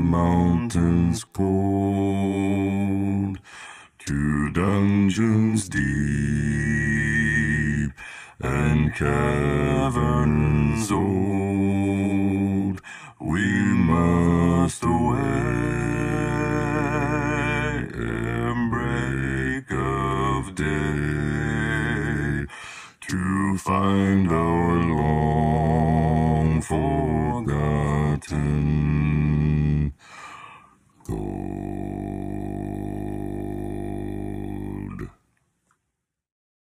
mountains cold to dungeons deep and caverns old. We must away and break of day to find the Rico.